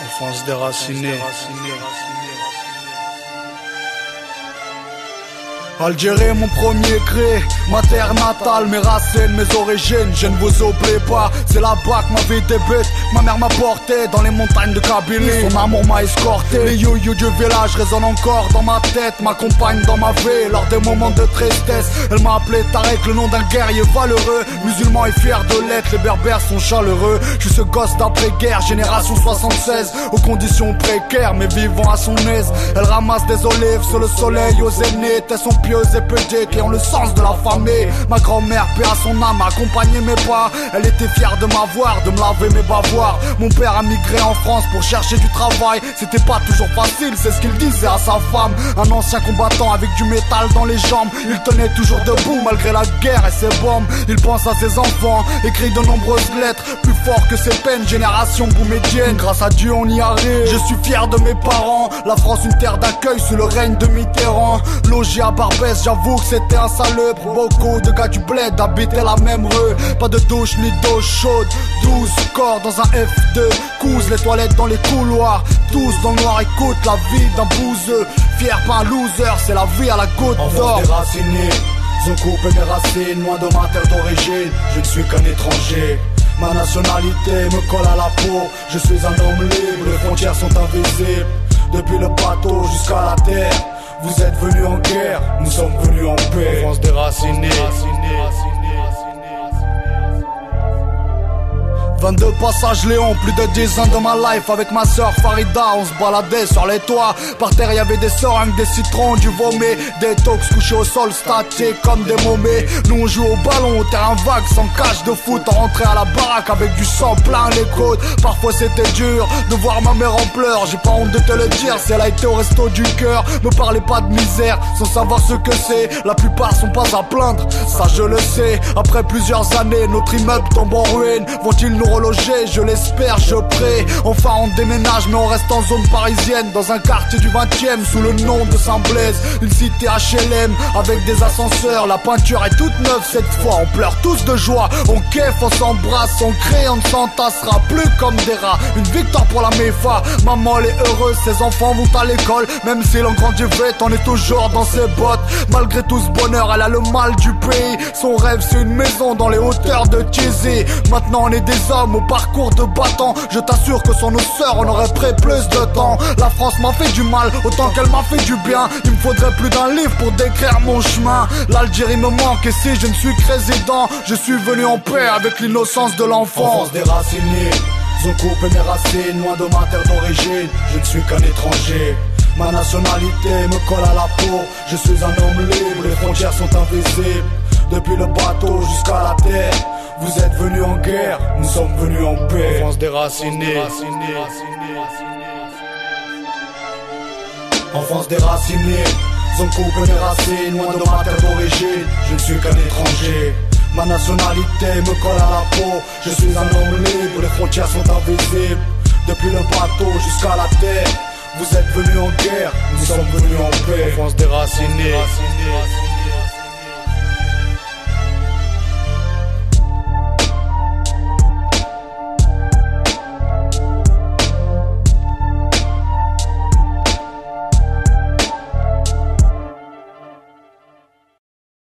Enfance déracinée. Algérie, mon premier cré, ma terre natale, mes racines, mes origines, je ne vous oublie pas. C'est là-bas que ma vie débute. Ma mère m'a porté dans les montagnes de Kabylie. Son amour m'a escorté. Les you-you du village résonnent encore dans ma tête, m'accompagnent dans ma vie lors des moments de tristesse. Elle m'a appelé Tarek, le nom d'un guerrier valeureux. Musulman et fier de l'être, les berbères sont chaleureux. Je suis ce gosse d'après-guerre, génération 76, aux conditions précaires, mais vivant à son aise. Elle ramasse des olives sur le soleil aux zénith, elles sont pieuses et petites qui ont le sens de la famille. Ma grand-mère, paix à son âme, accompagnait mes pas. Elle était fière de m'avoir, de me laver mes bavoirs. Mon père a migré en France pour chercher du travail. C'était pas toujours facile, c'est ce qu'il disait à sa femme. Un ancien combattant avec du métal dans les jambes. Il tenait toujours debout malgré la guerre et ses bombes. Il pense à ses enfants, écrit de nombreuses lettres. Plus fort que ses peines, génération boumédienne. Grâce à Dieu, on y arrive. Je suis fier de mes parents. La France, une terre d'accueil sous le règne de Mitterrand. Logé à J'avoue que c'était un salubre. Beaucoup de gars du bled habitaient la même rue. Pas de douche ni d'eau chaude. 12 corps dans un F2. Cousent les toilettes dans les couloirs. Tous dans le noir, écoute la vie d'un bouseux. Fier pas un loser, c'est la vie à la goutte d'or. déraciné, ils ont coupé mes racines, loin de ma terre d'origine. Je ne suis qu'un étranger. Ma nationalité me colle à la peau. Je suis un homme libre, les frontières sont invisibles. Depuis le bateau jusqu'à la terre. Vous êtes venus en guerre, nous sommes venus en paix. Enfance déracinée. 22 passages Léon, plus de 10 ans de ma life avec ma soeur Farida, on se baladait sur les toits. Par terre y avait des seringues, des citrons, du vomi, des tox couchés au sol statiques comme des momies. Nous on joue au ballon, au terrain vague, sans cache de foot, on rentrait à la baraque avec du sang plein les côtes. Parfois c'était dur de voir ma mère en pleurs, j'ai pas honte de te le dire, si elle a été au resto du cœur. Me parlez pas de misère, sans savoir ce que c'est. La plupart sont pas à plaindre, ça je le sais. Après plusieurs années, notre immeuble tombe en ruine. Vont-ils nous Je l'espère, je prie. Enfin, on déménage, mais on reste en zone parisienne. Dans un quartier du 20 e sous le nom de Saint-Blaise. Une cité HLM avec des ascenseurs. La peinture est toute neuve cette fois. On pleure tous de joie. On kiffe, on s'embrasse. On crée, on ne s'entassera plus comme des rats. Une victoire pour la MEFA. Maman, elle est heureuse. Ses enfants vont à l'école. Même si l'on grandit vite, on est toujours dans ses bottes. Malgré tout ce bonheur, elle a le mal du pays. Son rêve, c'est une maison dans les hauteurs de Tizi. Maintenant, on est des hommes au parcours de battant. Je t'assure que sans nos sœurs, on aurait pris plus de temps. La France m'a fait du mal, autant qu'elle m'a fait du bien. Il me faudrait plus d'un livre pour décrire mon chemin. L'Algérie me manque et si je ne suis que résident, je suis venu en paix avec l'innocence de l'enfant. Enfance déracinée, ils ont coupé mes racines, loin de ma terre d'origine. Je ne suis qu'un étranger. Ma nationalité me colle à la peau. Je suis un homme libre, les frontières sont invisibles. Depuis le bateau jusqu'à la terre. Vous êtes venus en guerre, nous sommes venus en paix. Enfance déracinée. Enfance déracinée, ils ont coupé mes racines, loin de ma terre d'origine. Je ne suis qu'un étranger. Ma nationalité me colle à la peau. Je suis un homme libre, les frontières sont invisibles. Depuis le bateau jusqu'à la terre. Vous êtes venus en guerre, nous sommes venus en paix. Enfance déracinée.